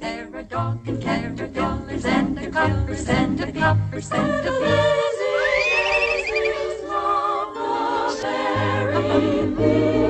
There are donkey caterpillars and the coppers and the coppers and the fizzies, love, berry,